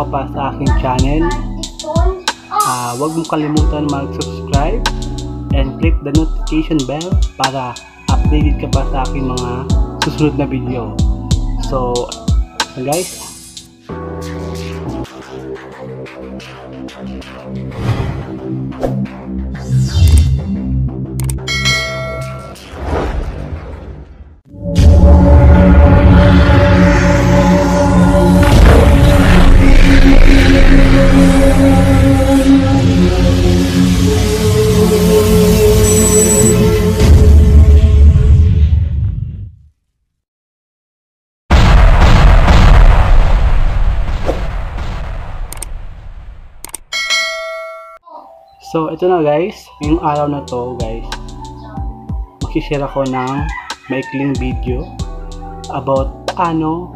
ka pa sa aking channel, ah huwag mo kalimutan mag-subscribe and click the notification bell para updated ka pa sa aking mga susunod na video. So, guys, So, ito na guys. Yung araw na to guys. Makishare ako ng maikling video about paano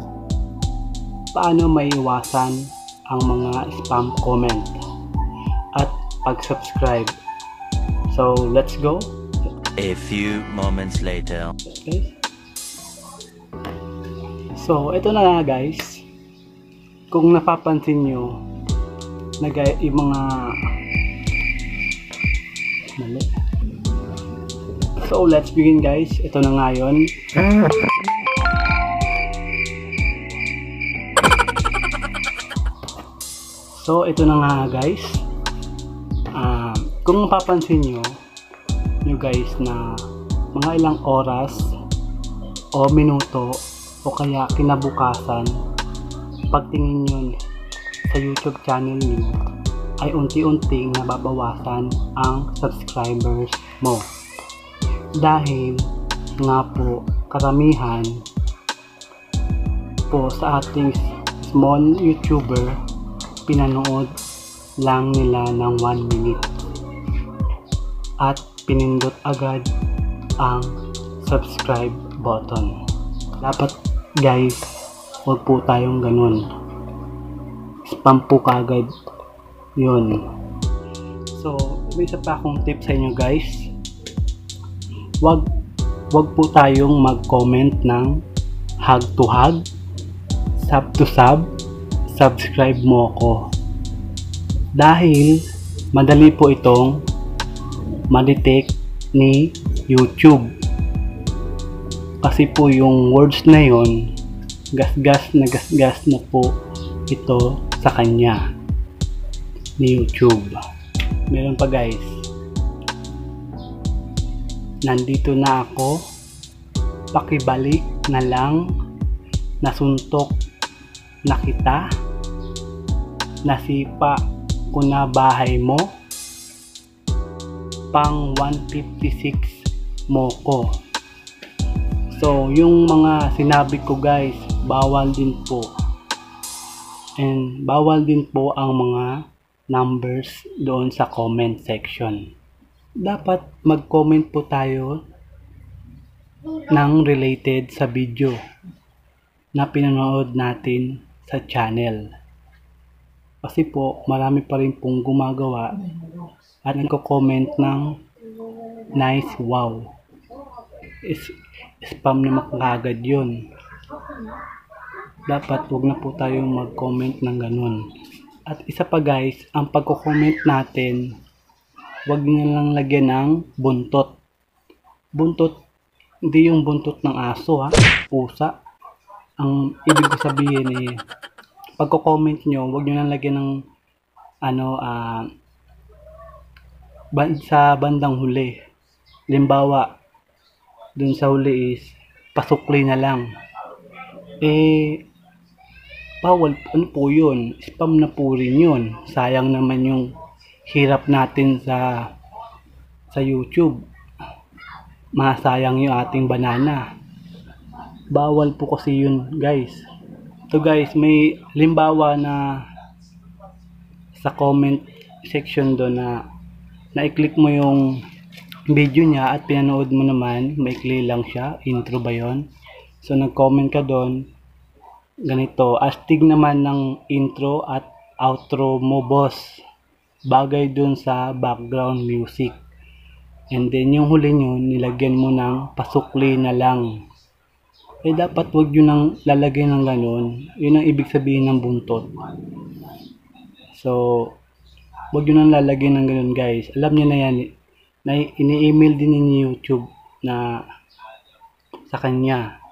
paano maiwasan ang mga spam comment at pag-subscribe. So, let's go. A few moments later. guys. So, ito na nga guys. Kung napapansin nyo, na gaya- yung mga mali. So, let's begin guys. Ito na nga yun. So, ito na nga guys. Ah, kung mapapansin nyo, nyo guys na mga ilang oras o minuto o kaya kinabukasan pagtingin nyo sa YouTube channel nyo ay unti-unting nababawasan ang subscribers mo. Dahil nga po karamihan po sa ating small YouTuber pinanood lang nila ng 1 minute at pinindot agad ang subscribe button. Dapat guys, wag po tayong ganun. Spam po kagad yun. So, may isa pa akong tip sa inyo guys. Wag wag po tayong mag-comment ng hug to hug, sub to sub, subscribe mo ako. Dahil madali po itong madetect ni YouTube. Kasi po yung words na yon gasgas na gasgas na po ito sa kanya ni YouTube. Meron pa guys. Nandito na ako. Pakibalik na lang. Nasuntok na kita. Nasipa ko na bahay mo. Pang 156 mo ko. So, yung mga sinabi ko guys, bawal din po. And bawal din po ang mga numbers doon sa comment section. Dapat mag-comment po tayo ng related sa video na pinanood natin sa channel. Kasi po, marami pa rin pong gumagawa at nagko-comment ng nice wow. Is, spam naman kagad yun. Dapat wag na po tayong mag-comment ng ganun. At isa pa guys, ang pagko-comment natin, wag niyo lang lagyan ng buntot. Buntot, hindi yung buntot ng aso ha, pusa. Ang ibig ko sabihin eh, pagko-comment nyo, wag nyo lang lagyan ng ano, ah, ban- sa bandang huli. Limbawa, dun sa huli is, pasukli na lang. Eh, bawal, ano po yun? Spam na po rin yun. Sayang naman yung hirap natin sa sa YouTube. Masayang yung ating banana. Bawal po kasi yun, guys. So guys, may limbawa na sa comment section doon na na-click mo yung video niya at pinanood mo naman, maikli lang siya, intro ba yon So nag-comment ka doon, ganito, astig naman ng intro at outro mo boss. Bagay dun sa background music. And then yung huli nyo, nilagyan mo ng pasukli na lang. Eh dapat wag yun nang lalagay ng ganun. Yun ang ibig sabihin ng buntot. So, huwag nyo nang lalagyan ng ganun guys. Alam niyo na yan, na ini-email din ni YouTube na sa kanya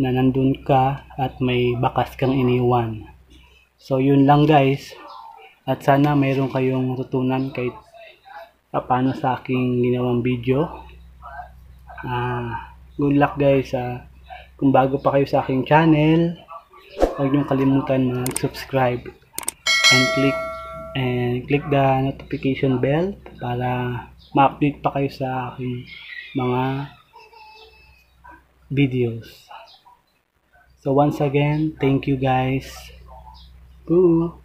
na nandun ka at may bakas kang iniwan. So, yun lang guys. At sana mayroon kayong tutunan kahit ah, paano sa aking ginawang video. Ah, good luck guys. Ah, kung bago pa kayo sa aking channel, huwag niyong kalimutan mag-subscribe and click and click the notification bell para ma-update pa kayo sa aking mga videos. So once again, thank you guys. Boo!